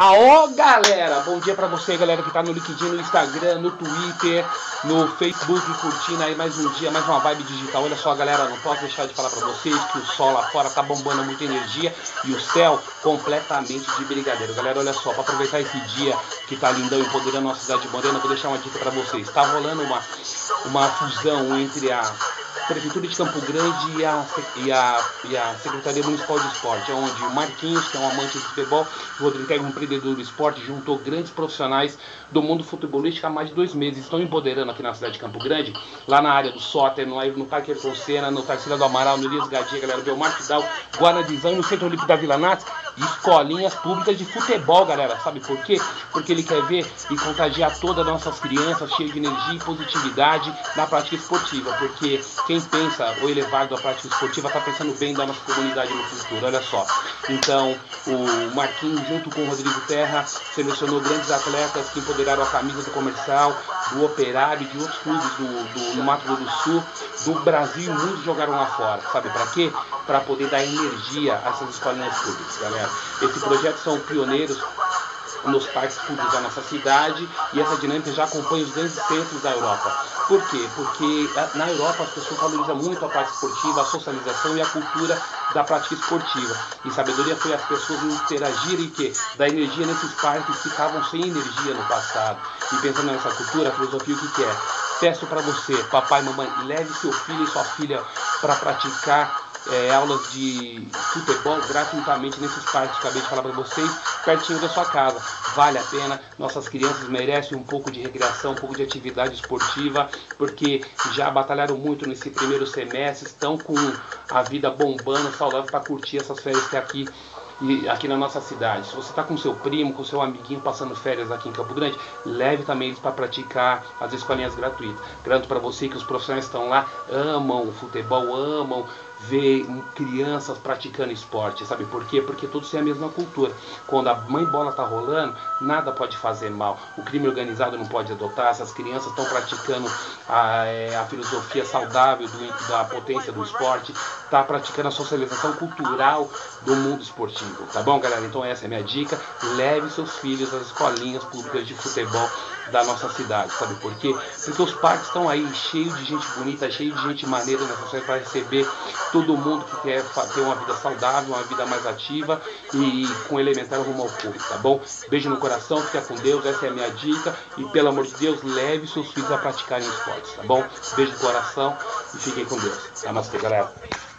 Aô, galera! Bom dia pra você, galera que tá no LinkedIn, no Instagram, no Twitter, no Facebook, curtindo aí mais um dia, mais uma vibe digital. Olha só, galera, não posso deixar de falar pra vocês que o sol lá fora tá bombando muita energia e o céu completamente de brigadeiro. Galera, olha só, pra aproveitar esse dia que tá lindão, empoderando a nossa cidade morena, vou deixar uma dica pra vocês. Tá rolando uma, uma fusão entre a Prefeitura de Campo Grande e a, e a, e a Secretaria Municipal de Esporte, onde o Marquinhos, que é um amante de futebol, o Rodrigo Tego, um empreendedor do esporte, juntou grandes profissionais do mundo futebolístico há mais de dois meses. Estão empoderando aqui na cidade de Campo Grande, lá na área do Soter, no, no Parque Ayrton Senna, no Tarsila do Amaral, no Elias Gadia, galera, Belmar Fidal, Guanadizão e no Centro Olímpico da Vila Nats, escolinhas públicas de futebol, galera. Sabe por quê? Porque ele quer ver e contagiar todas as nossas crianças cheias de energia e positividade na prática esportiva. Porque quem pensa o elevado da prática esportiva está pensando bem da nossa comunidade no futuro. Olha só. Então, o Marquinhos, junto com o Rodrigo Terra, selecionou grandes atletas que empoderaram a camisa do comercial, do operário, de outros clubes do, do, Mato Grosso do Sul, do Brasil muitos jogaram lá fora. Sabe para quê? Para poder dar energia a essas escolinhas públicas, galera. Esse projeto são pioneiros nos parques públicos da nossa cidade e essa dinâmica já acompanha os grandes centros da Europa. Por quê? Porque ah, na Europa as pessoas valorizam muito a parte esportiva, a socialização e a cultura da prática esportiva. E sabedoria foi as pessoas interagirem que da energia nesses parques que estavam sem energia no passado. E pensando nessa cultura, a filosofia o que, que é? Peço para você, papai e mamãe, leve seu filho e sua filha para praticar é, aulas de futebol gratuitamente nesses parques que acabei de falar para vocês, pertinho da sua casa. Vale a pena, nossas crianças merecem um pouco de recreação, um pouco de atividade esportiva, porque já batalharam muito nesse primeiro semestre, estão com a vida bombando, saudável para curtir essas férias que aqui e aqui na nossa cidade. Se você está com seu primo, com seu amiguinho passando férias aqui em Campo Grande, leve também eles para praticar as escolinhas gratuitas. Garanto para você que os profissionais estão lá, amam o futebol, amam ver crianças praticando esporte, sabe por quê? Porque todos têm a mesma cultura. Quando a mãe bola tá rolando, nada pode fazer mal. O crime organizado não pode adotar. Essas crianças estão praticando a, é, a, filosofia saudável do, da potência do esporte, tá praticando a socialização cultural do mundo esportivo, tá bom, galera? Então essa é a minha dica. Leve seus filhos às escolinhas públicas de futebol da nossa cidade, sabe por quê? Porque os parques estão aí cheios de gente bonita, cheio de gente maneira nessa cidade para receber todo mundo que quer ter uma vida saudável, uma vida mais ativa e com elementar rumo ao público, tá bom? Beijo no coração, fica com Deus, essa é a minha dica e pelo amor de Deus, leve seus filhos a praticarem esportes, tá bom? Beijo no coração e fiquem com Deus. Namastê, galera.